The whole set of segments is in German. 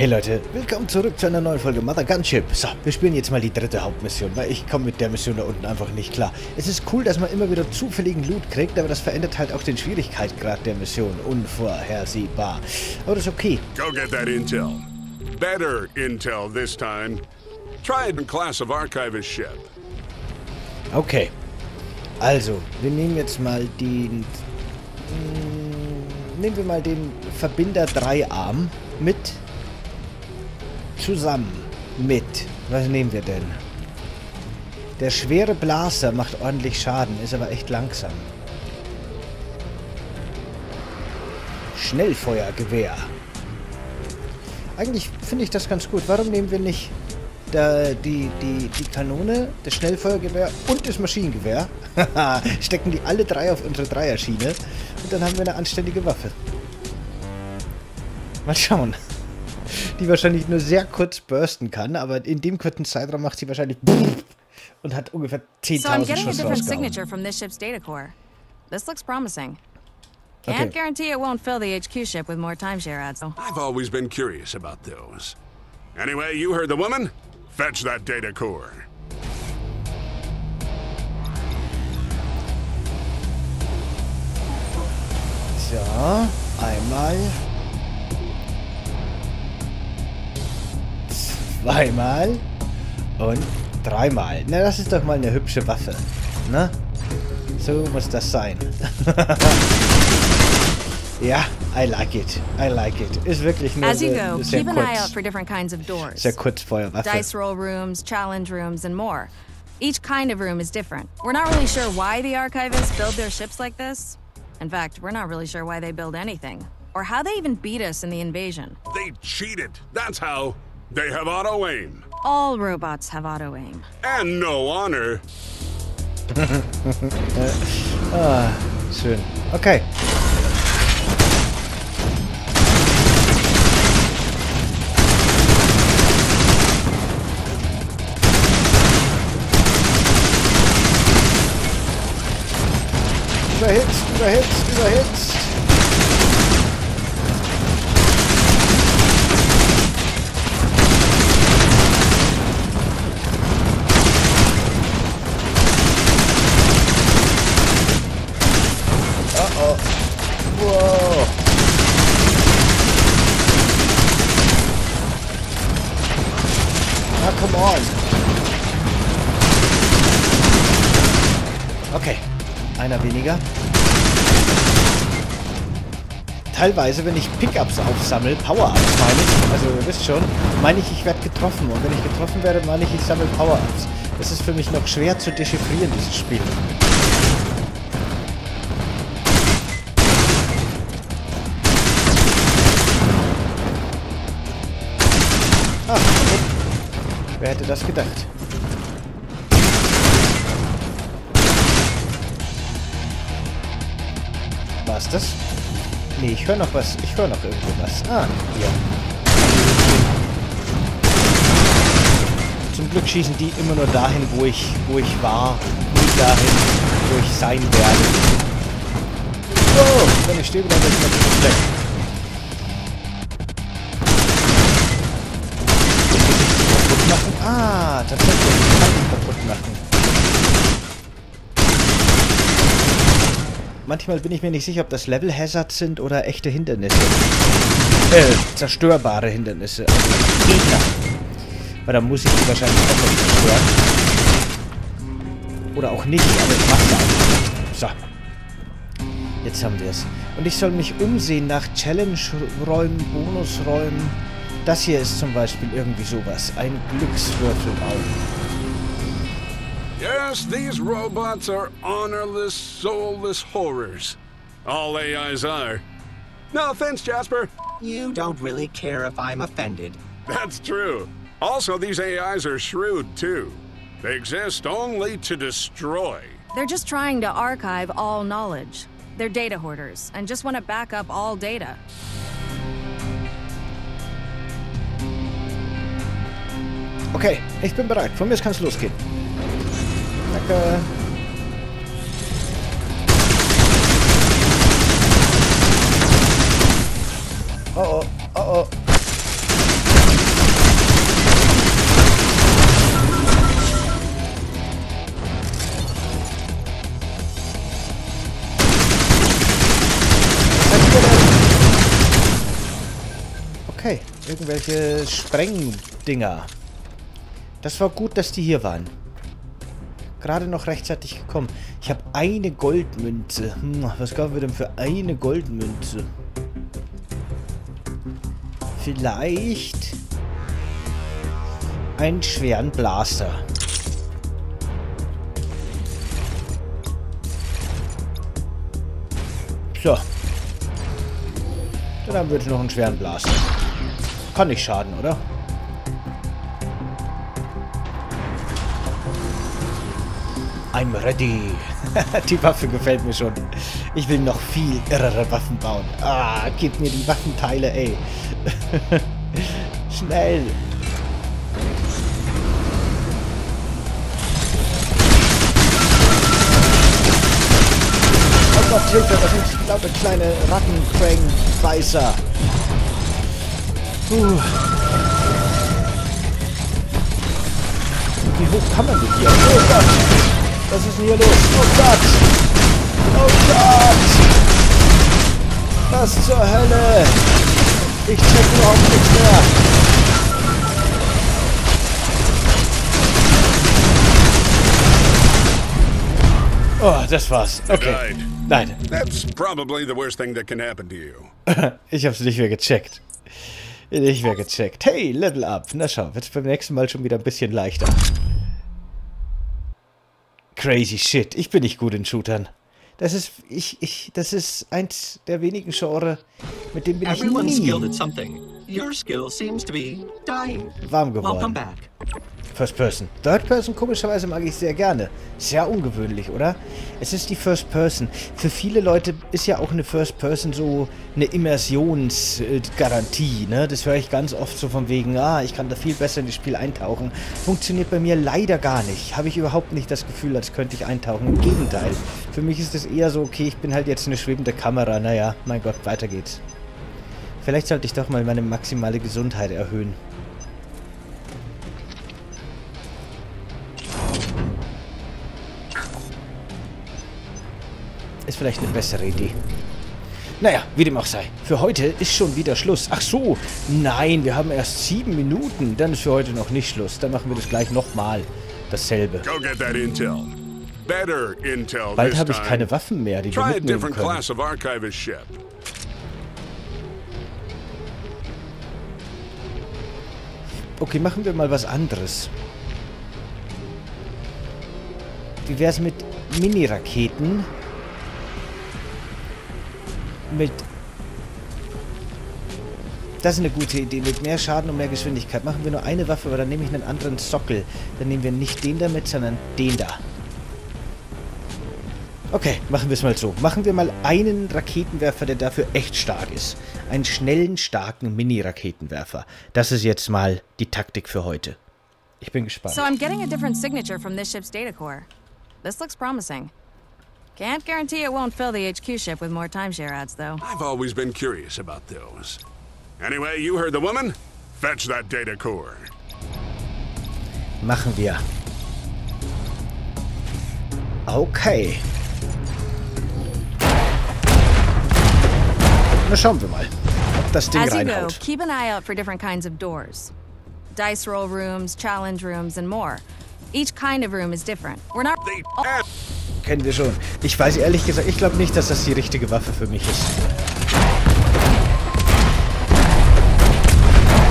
Hey Leute, willkommen zurück zu einer neuen Folge Mother Gunship. So, wir spielen jetzt mal die dritte Hauptmission, weil ich komme mit der Mission da unten einfach nicht klar. Es ist cool, dass man immer wieder zufälligen Loot kriegt, aber das verändert halt auch den Schwierigkeitsgrad der Mission. Unvorhersehbar. Aber das ist okay. Go get that intel. Better intel this time. Try a class of archivist ship. Okay. Also, wir nehmen jetzt mal den... Mh, nehmen wir mal den Verbinder 3 Arm mit zusammen mit. Was nehmen wir denn? Der schwere Blaster macht ordentlich Schaden, ist aber echt langsam. Schnellfeuergewehr. Eigentlich finde ich das ganz gut. Warum nehmen wir nicht da, die, die, die Kanone, das Schnellfeuergewehr und das Maschinengewehr? Stecken die alle drei auf unsere Dreierschiene und dann haben wir eine anständige Waffe. Mal schauen die wahrscheinlich nur sehr kurz bursten kann, aber in dem kurzen Zeitraum macht sie wahrscheinlich und hat ungefähr 10.000 so Schuss rausgehauen. signature from this ship's data core. This looks promising. Can't okay. guarantee it won't fill the HQ ship with more timeshare ads. Though. I've always been curious about those. Anyway, you heard the woman? Fetch that data core. So, einmal zweimal und dreimal. Na, das ist doch mal eine hübsche Waffe. Ne? So muss das sein. ja, I like it. I like it. Ist wirklich nur As you go, sehr keep an eye out for different kinds of doors. Sehr kurz Feuerwaffe. Dice roll rooms, challenge rooms, and more. Each kind of room is different. We're not really sure why the archivists build their ships like this. In fact, we're not really sure why they build anything. Or how they even beat us in the invasion. They cheated. That's how. They have auto-aim. All robots have auto-aim. And no honor. ah, schön. Okay. Überhitzt, überhitzt, überhitzt. Teilweise, wenn ich Pickups aufsammle, Power-Ups meine ich, also ihr wisst schon, meine ich, ich werde getroffen. Und wenn ich getroffen werde, meine ich, ich sammle Power-Ups. Das ist für mich noch schwer zu dechiffrieren, dieses Spiel. Ah, wer hätte das gedacht? War's das? Nee, ich höre noch was. Ich höre noch irgendwo was. Ah, hier. Zum Glück schießen die immer nur dahin, wo ich, wo ich war. Nie dahin, wo ich sein werde. Oh, wenn ich stehe, dann bin ich natürlich weg. Ah, tatsächlich. Ich kann die kaputt machen. Manchmal bin ich mir nicht sicher, ob das Level Hazards sind oder echte Hindernisse. Äh, zerstörbare Hindernisse. Also Gegner. Weil da muss ich die wahrscheinlich auch noch zerstören. Oder auch nicht, aber ich mach's einfach. So. Jetzt haben wir es. Und ich soll mich umsehen nach Challenge-Räumen, Bonusräumen. Das hier ist zum Beispiel irgendwie sowas. Ein Glückswürfelraum. Yes, these robots are honorless, soulless horrors. All AIs are. No offense, Jasper. You don't really care if I'm offended. That's true. Also, these AIs are shrewd, too. They exist only to destroy. They're just trying to archive all knowledge. They're data hoarders and just want to back up all data. Okay, ich bin bereit. Von mir kann es losgehen. Kacke. Oh oh, oh oh. Okay, irgendwelche Sprengdinger. Das war gut, dass die hier waren. Gerade noch rechtzeitig gekommen. Ich habe eine Goldmünze. Hm, was gaben wir denn für eine Goldmünze? Vielleicht einen schweren Blaster. So. Dann haben wir jetzt noch einen schweren Blaster. Kann nicht schaden, oder? I'm ready. die Waffe gefällt mir schon. Ich will noch viel irrere Waffen bauen. Ah, gib mir die Waffenteile, ey. Schnell. Oh Gott, Hilfe, das sind laute kleine Rattenkrang-Beißer. Uh. Wie hoch kann man mit hier? Oh Gott! Was ist denn hier los? Oh Gott! Oh Gott! Was zur Hölle? Ich check überhaupt nichts mehr. Oh, das war's. Okay. Nein. That's probably the worst thing that can happen to you. ich hab's nicht mehr gecheckt. Nicht mehr gecheckt. Hey, Level Up. Na schau, wird's beim nächsten Mal schon wieder ein bisschen leichter. Crazy shit. Ich bin nicht gut in Shootern. Das ist, ich, ich, das ist eins der wenigen Genre, mit dem bin ich nie warm geworden. First Person. Third Person komischerweise mag ich sehr gerne. Sehr ungewöhnlich, oder? Es ist die First Person. Für viele Leute ist ja auch eine First Person so eine Immersionsgarantie, ne? Das höre ich ganz oft so von wegen, ah, ich kann da viel besser in das Spiel eintauchen. Funktioniert bei mir leider gar nicht. Habe ich überhaupt nicht das Gefühl, als könnte ich eintauchen. Im Gegenteil. Für mich ist es eher so, okay, ich bin halt jetzt eine schwebende Kamera. Naja, mein Gott, weiter geht's. Vielleicht sollte ich doch mal meine maximale Gesundheit erhöhen. Ist vielleicht eine bessere Idee. Naja, wie dem auch sei. Für heute ist schon wieder Schluss. Ach so, nein, wir haben erst sieben Minuten. Dann ist für heute noch nicht Schluss. Dann machen wir das gleich nochmal. Dasselbe. Bald habe ich keine Waffen mehr, die wir mitnehmen können. Okay, machen wir mal was anderes. Wie wäre es mit Mini-Raketen? Mit... Das ist eine gute Idee. Mit mehr Schaden und mehr Geschwindigkeit machen wir nur eine Waffe, aber dann nehme ich einen anderen Sockel. Dann nehmen wir nicht den damit, sondern den da. Okay, machen wir es mal so. Machen wir mal einen Raketenwerfer, der dafür echt stark ist. Einen schnellen, starken Mini-Raketenwerfer. Das ist jetzt mal die Taktik für heute. Ich bin gespannt. So I'm getting a different signature from this ship's data core. This looks promising. Can't guarantee it won't fill the HQ ship with more timeshare ads, though. I've always been curious about those. Anyway, you heard the woman? Fetch that data core. Machen wir. Okay. Na schauen wir mal, ob das Ding As reinhaut. you go, keep an eye out for different kinds of doors. Dice roll rooms, challenge rooms, and more. Each kind of room is different. We're not... They kennen wir schon. Ich weiß ehrlich gesagt, ich glaube nicht, dass das die richtige Waffe für mich ist.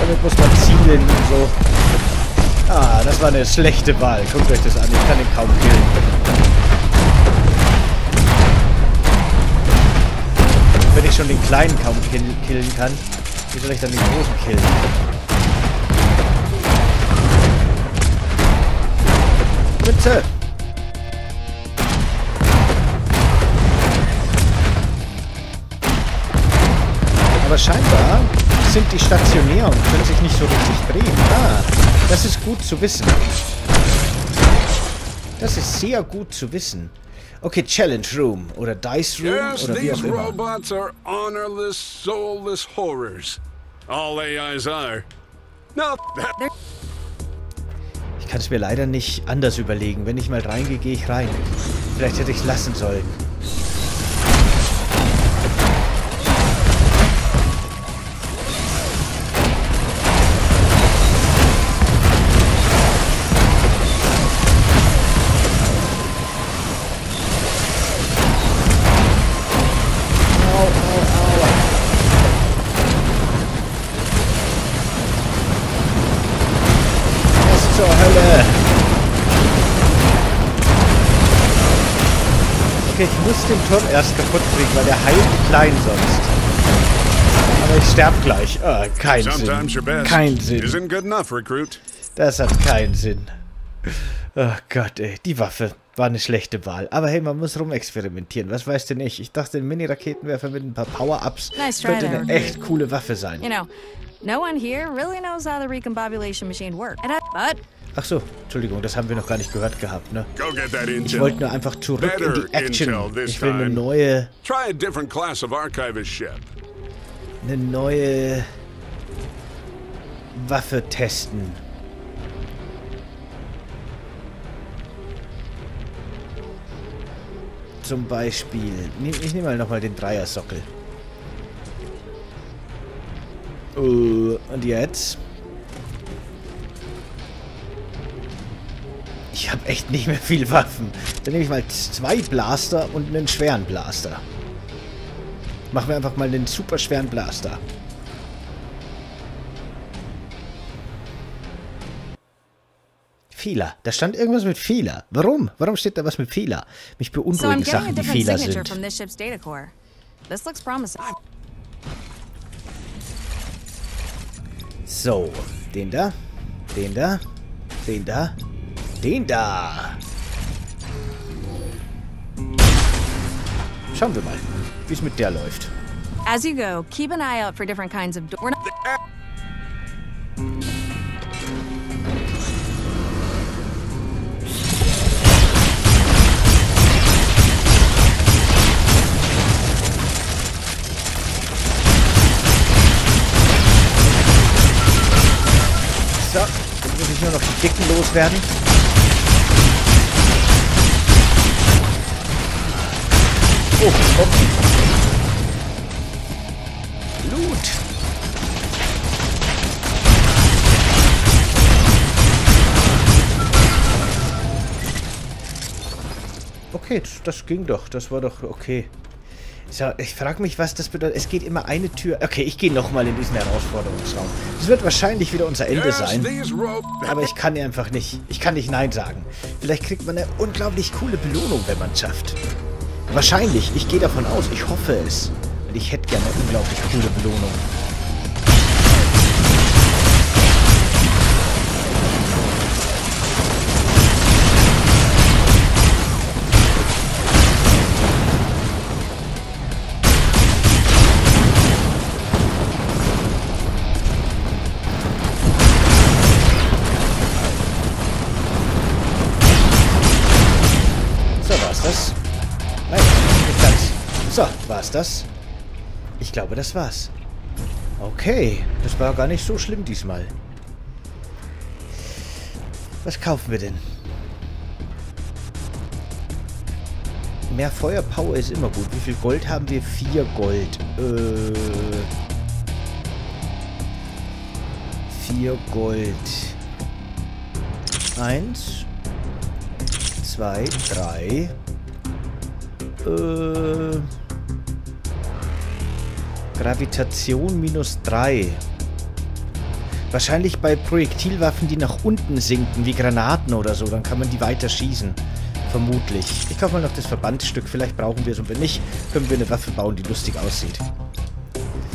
Damit muss man zielen und so. Ah, das war eine schlechte Wahl. Guckt euch das an, ich kann ihn kaum killen. Wenn ich schon den Kleinen kaum killen kann, wie soll ich dann den Großen killen? Bitte! Aber scheinbar sind die stationär und können sich nicht so richtig drehen. Ah, das ist gut zu wissen. Das ist sehr gut zu wissen. Okay, Challenge Room oder Dice Room yes, oder wie auch immer. robots are honorless, soulless horrors. All AIs are. No, ich kann es mir leider nicht anders überlegen. Wenn ich mal reingehe, gehe ich rein. Vielleicht hätte ich es lassen sollen. Den Turm erst kaputt kriegen, weil der heilt klein sonst. Aber ich sterb gleich. Oh, kein Sinn. Kein Sinn. Das hat keinen Sinn. Oh Gott, ey. Die Waffe war eine schlechte Wahl. Aber hey, man muss rumexperimentieren. Was weißt du nicht? Ich dachte, ein Mini-Raketenwerfer mit ein paar Power-Ups nice könnte eine echt coole Waffe sein. You know, no one here really knows how the recombobulation machine works. But Ach so, Entschuldigung, das haben wir noch gar nicht gehört gehabt, ne? Ich wollte nur einfach zurück in die Action. Ich will eine neue... Eine neue... Waffe testen. Zum Beispiel... Ich nehme mal nochmal den Dreiersockel. Uh, und jetzt... Ich habe echt nicht mehr viel Waffen. Dann nehme ich mal zwei Blaster und einen schweren Blaster. Machen wir einfach mal einen super schweren Blaster. Fehler. Da stand irgendwas mit Fehler. Warum? Warum steht da was mit Fehler? Mich beunruhigen so Sachen, die Fehler sind. So, den da, den da, den da, den da. Schauen wir mal, wie es mit der läuft. As you go, keep an eye out for different kinds of door. So, jetzt muss ich nur noch die Dicken loswerden. Oh, oh. Blut. Okay, das ging doch. Das war doch okay. So, ich frage mich, was das bedeutet. Es geht immer eine Tür. Okay, ich gehe nochmal in diesen Herausforderungsraum. Es wird wahrscheinlich wieder unser Ende sein. Aber ich kann einfach nicht. Ich kann nicht Nein sagen. Vielleicht kriegt man eine unglaublich coole Belohnung, wenn man es schafft. Wahrscheinlich. Ich gehe davon aus. Ich hoffe es. Und ich hätte gerne eine unglaublich coole Belohnung. War's das? Ich glaube, das war's. Okay, das war gar nicht so schlimm diesmal. Was kaufen wir denn? Mehr Feuerpower ist immer gut. Wie viel Gold haben wir? Vier Gold. Äh, vier Gold. Eins. Zwei. Drei. Äh... Gravitation minus 3. Wahrscheinlich bei Projektilwaffen, die nach unten sinken, wie Granaten oder so. Dann kann man die weiter schießen. Vermutlich. Ich kaufe mal noch das Verbandstück. Vielleicht brauchen wir es. Und wenn nicht, können wir eine Waffe bauen, die lustig aussieht.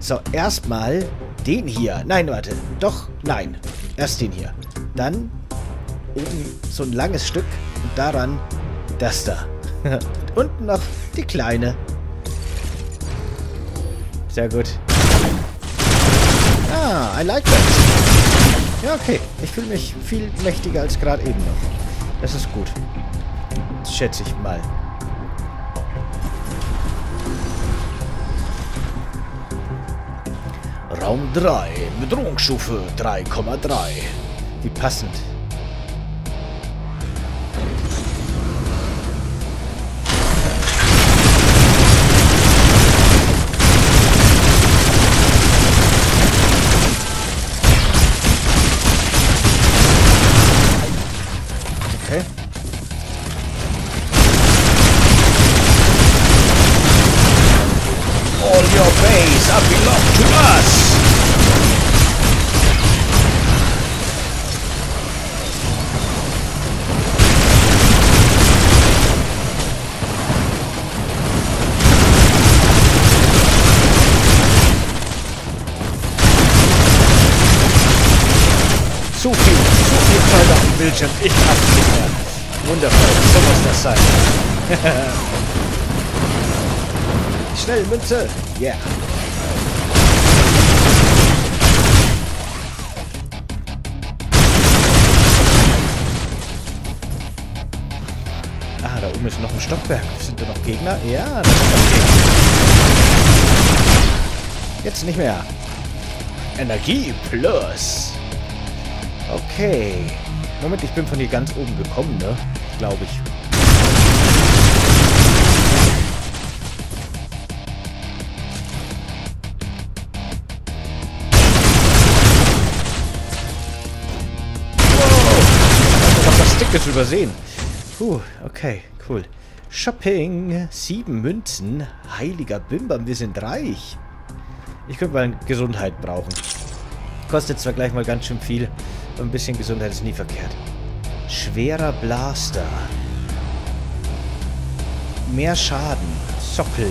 So, erstmal den hier. Nein, warte. Doch, nein. Erst den hier. Dann oben so ein langes Stück. Und daran das da. und unten noch die kleine. Sehr gut. Ah, I like that. Ja, okay. Ich fühle mich viel mächtiger als gerade eben noch. Das ist gut. Das schätze ich mal. Raum 3. Bedrohungsstufe 3,3. Wie passend. Bildschirm. Ich kann es nicht mehr. Wundervoll. So muss das sein. Schnell, Münze. Yeah. Ah, da oben ist noch ein Stockwerk. Sind da noch Gegner? Ja, da sind noch Gegner. Jetzt nicht mehr. Energie plus. Okay. Moment, ich bin von hier ganz oben gekommen, ne? Glaube ich. Wow! noch was Dickes übersehen. Puh, okay, cool. Shopping. Sieben Münzen. Heiliger Bimbam, wir sind reich. Ich könnte mal Gesundheit brauchen. Kostet zwar gleich mal ganz schön viel, ein bisschen Gesundheit ist nie verkehrt. Schwerer Blaster. Mehr Schaden. Sockel.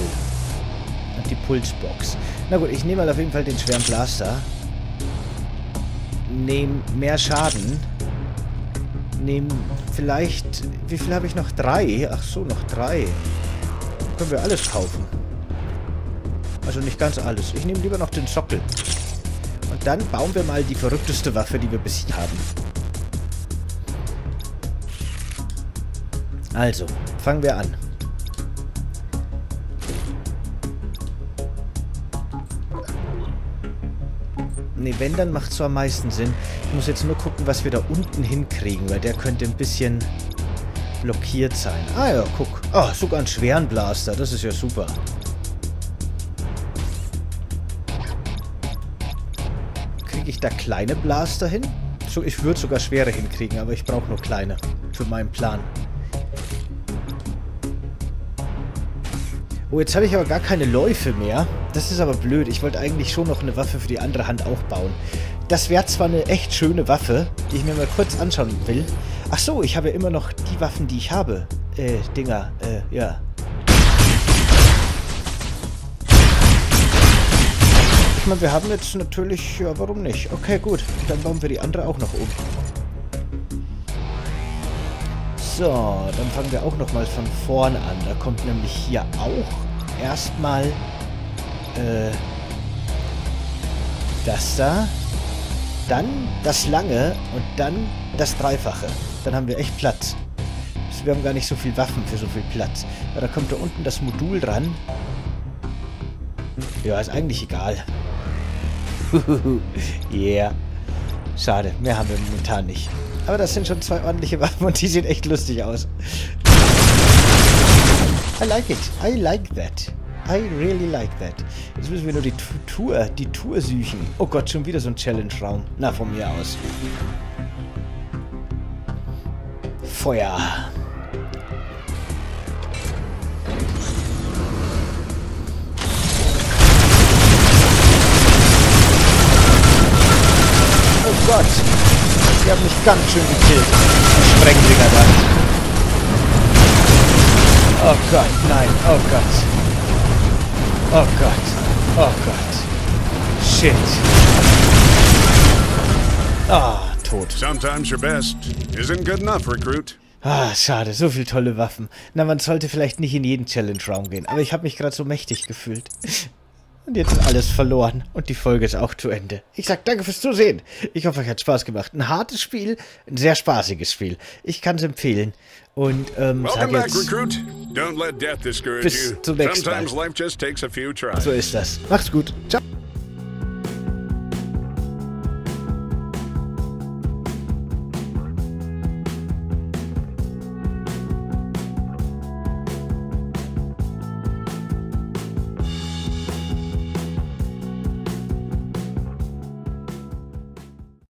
Und die Pulsbox. Na gut, ich nehme mal auf jeden Fall den schweren Blaster. Nehme mehr Schaden. Nehme vielleicht... Wie viel habe ich noch? Drei? Ach so, noch drei. Können wir alles kaufen. Also nicht ganz alles. Ich nehme lieber noch den Sockel. Dann bauen wir mal die verrückteste Waffe, die wir bis hier haben. Also, fangen wir an. Ne, wenn, dann macht es so am meisten Sinn. Ich muss jetzt nur gucken, was wir da unten hinkriegen, weil der könnte ein bisschen blockiert sein. Ah ja, guck. Ah, sogar einen schweren Blaster. Das ist ja super. Kriege ich da kleine Blaster hin? Ich würde sogar schwere hinkriegen, aber ich brauche nur kleine. Für meinen Plan. Oh, jetzt habe ich aber gar keine Läufe mehr. Das ist aber blöd. Ich wollte eigentlich schon noch eine Waffe für die andere Hand auch bauen. Das wäre zwar eine echt schöne Waffe, die ich mir mal kurz anschauen will. Ach so, ich habe ja immer noch die Waffen, die ich habe. Äh, Dinger, äh, ja. Ich meine, wir haben jetzt natürlich... Ja, warum nicht? Okay, gut. Dann bauen wir die andere auch noch um. So, dann fangen wir auch nochmal von vorn an. Da kommt nämlich hier auch erstmal äh, das da. Dann das lange und dann das Dreifache. Dann haben wir echt Platz. Wir haben gar nicht so viel Waffen für so viel Platz. Aber da kommt da unten das Modul dran. Ja, ist eigentlich egal. yeah. Schade, mehr haben wir momentan nicht. Aber das sind schon zwei ordentliche Waffen und die sehen echt lustig aus. I like it. I like that. I really like that. Jetzt müssen wir nur die Tour, die Tour suchen. Oh Gott, schon wieder so ein Challenge-Raum. Na, von mir aus. Feuer. Gott. Die haben mich ganz schön gekillt. Sprengdinger da. Oh Gott, nein. Oh Gott. Oh Gott. Oh Gott. Shit. Ah, tot. Sometimes your best isn't good enough, recruit. Ah, schade, so viele tolle Waffen. Na, man sollte vielleicht nicht in jeden Challenge-Raum gehen, aber ich habe mich gerade so mächtig gefühlt. Und jetzt ist alles verloren und die Folge ist auch zu Ende. Ich sag danke fürs Zusehen. Ich hoffe, euch hat Spaß gemacht. Ein hartes Spiel, ein sehr spaßiges Spiel. Ich kann es empfehlen. Und ähm, sag jetzt bis zum nächsten Mal. So ist das. Macht's gut. Ciao.